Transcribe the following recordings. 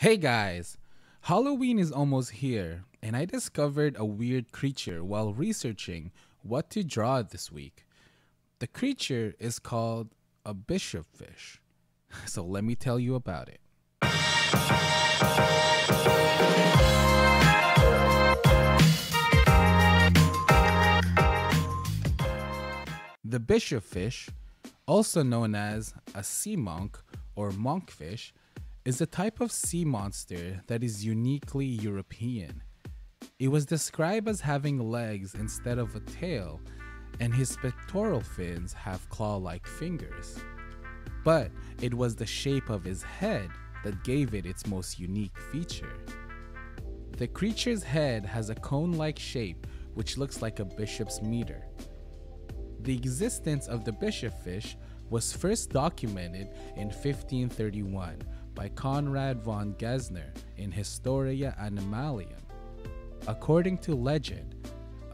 Hey guys! Halloween is almost here, and I discovered a weird creature while researching what to draw this week. The creature is called a bishop fish. So let me tell you about it. The bishop fish, also known as a sea monk or monkfish, is a type of sea monster that is uniquely European. It was described as having legs instead of a tail, and his pectoral fins have claw like fingers. But it was the shape of his head that gave it its most unique feature. The creature's head has a cone like shape which looks like a bishop's mitre. The existence of the bishop fish was first documented in 1531 by Conrad von Gesner in Historia Animalium. According to legend,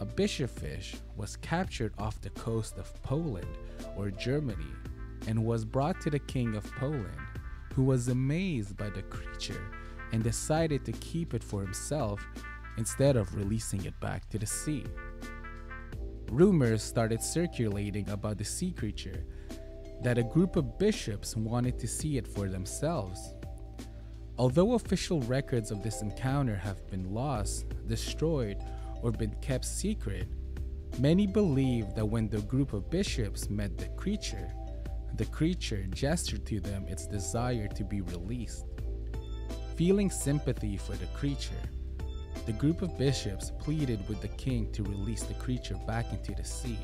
a bishop fish was captured off the coast of Poland or Germany and was brought to the king of Poland, who was amazed by the creature and decided to keep it for himself instead of releasing it back to the sea. Rumors started circulating about the sea creature that a group of bishops wanted to see it for themselves. Although official records of this encounter have been lost, destroyed, or been kept secret, many believe that when the group of bishops met the creature, the creature gestured to them its desire to be released. Feeling sympathy for the creature, the group of bishops pleaded with the king to release the creature back into the sea.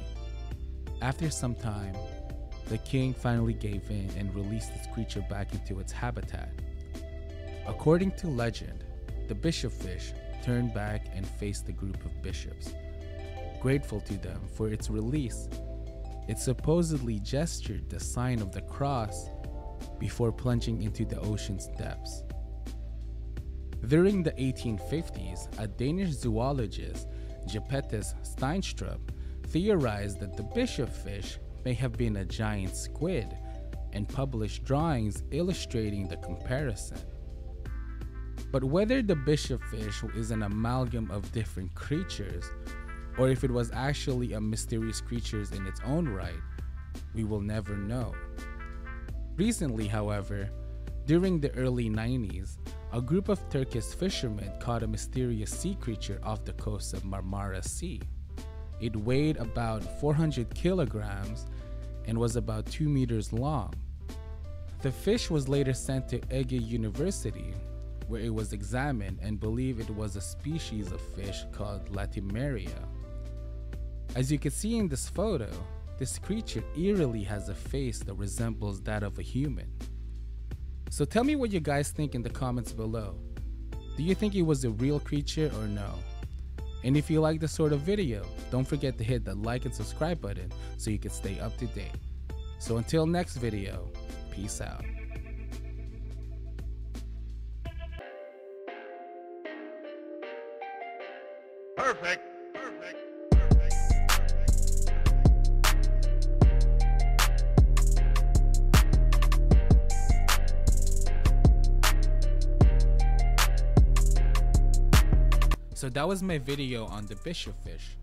After some time, the king finally gave in and released this creature back into its habitat. According to legend, the bishop fish turned back and faced the group of bishops. Grateful to them for its release, it supposedly gestured the sign of the cross before plunging into the ocean's depths. During the 1850s, a Danish zoologist, Japetus Steenstrup, theorized that the bishop fish may have been a giant squid and published drawings illustrating the comparison. But whether the bishop fish is an amalgam of different creatures, or if it was actually a mysterious creature in its own right, we will never know. Recently, however, during the early 90s, a group of Turkish fishermen caught a mysterious sea creature off the coast of Marmara Sea. It weighed about 400 kilograms and was about 2 meters long. The fish was later sent to Ege University, where it was examined and believed it was a species of fish called Latimeria. As you can see in this photo, this creature eerily has a face that resembles that of a human. So tell me what you guys think in the comments below. Do you think it was a real creature or no? And if you like this sort of video, don't forget to hit that like and subscribe button so you can stay up to date. So until next video, peace out. Perfect. So that was my video on the bishop fish.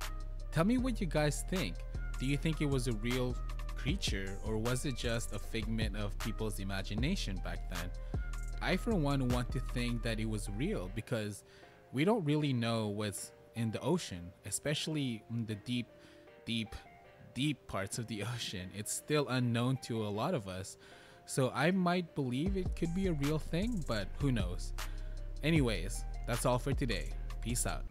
Tell me what you guys think. Do you think it was a real creature or was it just a figment of people's imagination back then? I for one want to think that it was real because we don't really know what's in the ocean, especially in the deep, deep, deep parts of the ocean. It's still unknown to a lot of us. So I might believe it could be a real thing, but who knows. Anyways, that's all for today. Peace out.